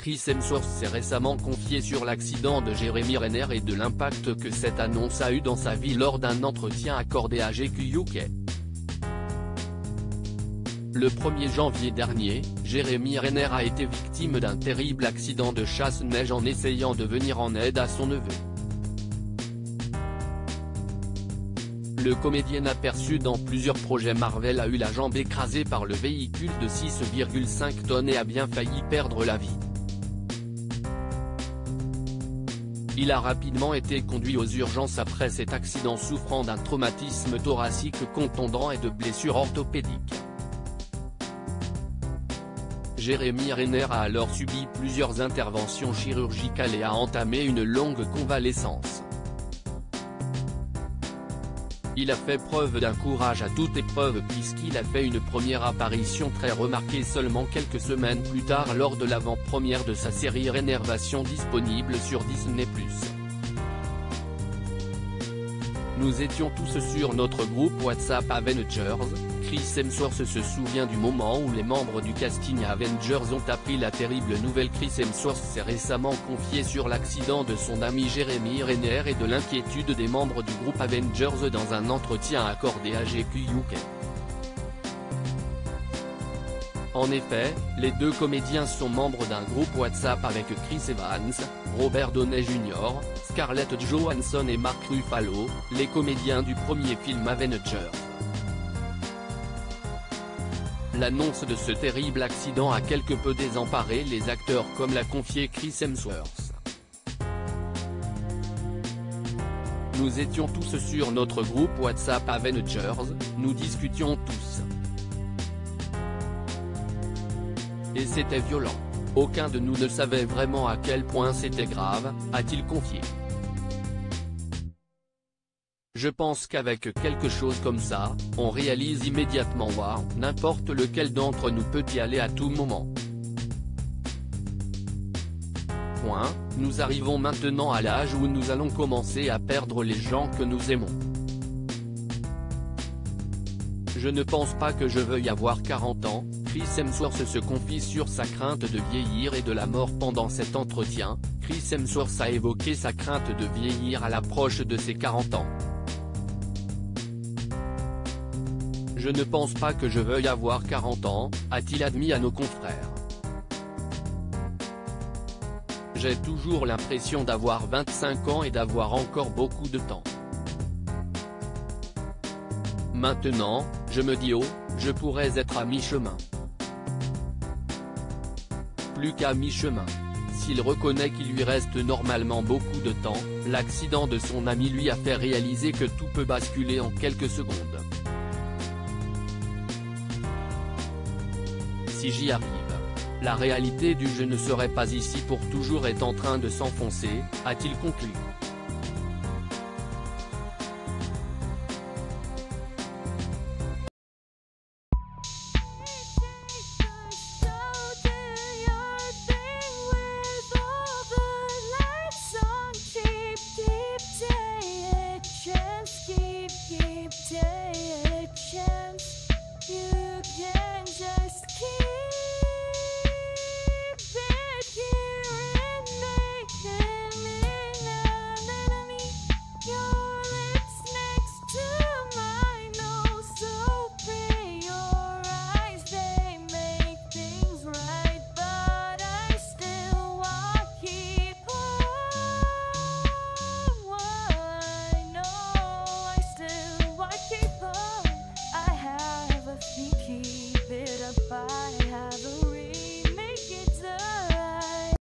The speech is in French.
Chris Hemsworth s'est récemment confié sur l'accident de Jeremy Renner et de l'impact que cette annonce a eu dans sa vie lors d'un entretien accordé à GQ UK. Le 1er janvier dernier, Jeremy Renner a été victime d'un terrible accident de chasse-neige en essayant de venir en aide à son neveu. Le comédien aperçu dans plusieurs projets Marvel a eu la jambe écrasée par le véhicule de 6,5 tonnes et a bien failli perdre la vie. Il a rapidement été conduit aux urgences après cet accident souffrant d'un traumatisme thoracique contondant et de blessures orthopédiques. Jérémy Renner a alors subi plusieurs interventions chirurgicales et a entamé une longue convalescence. Il a fait preuve d'un courage à toute épreuve puisqu'il a fait une première apparition très remarquée seulement quelques semaines plus tard lors de l'avant-première de sa série Rénervation disponible sur Disney+. Nous étions tous sur notre groupe WhatsApp Avengers, Chris Hemsworth se souvient du moment où les membres du casting Avengers ont appris la terrible nouvelle Chris Hemsworth s'est récemment confié sur l'accident de son ami Jeremy Renner et de l'inquiétude des membres du groupe Avengers dans un entretien accordé à GQ UK. En effet, les deux comédiens sont membres d'un groupe WhatsApp avec Chris Evans, Robert Downey Jr., Scarlett Johansson et Mark Ruffalo, les comédiens du premier film Avengers. L'annonce de ce terrible accident a quelque peu désemparé les acteurs comme l'a confié Chris Hemsworth. Nous étions tous sur notre groupe WhatsApp Avengers, nous discutions tous. Et c'était violent. Aucun de nous ne savait vraiment à quel point c'était grave, a-t-il confié. Je pense qu'avec quelque chose comme ça, on réalise immédiatement waouh, n'importe lequel d'entre nous peut y aller à tout moment. Point, nous arrivons maintenant à l'âge où nous allons commencer à perdre les gens que nous aimons. Je ne pense pas que je veuille avoir 40 ans, Chris Hemsworth se confie sur sa crainte de vieillir et de la mort pendant cet entretien, Chris Hemsworth a évoqué sa crainte de vieillir à l'approche de ses 40 ans. Je ne pense pas que je veuille avoir 40 ans, a-t-il admis à nos confrères. J'ai toujours l'impression d'avoir 25 ans et d'avoir encore beaucoup de temps. Maintenant, je me dis oh, je pourrais être à mi-chemin. Plus qu'à mi-chemin. S'il reconnaît qu'il lui reste normalement beaucoup de temps, l'accident de son ami lui a fait réaliser que tout peut basculer en quelques secondes. Si j'y arrive. La réalité du je ne serai pas ici pour toujours est en train de s'enfoncer, a-t-il conclu.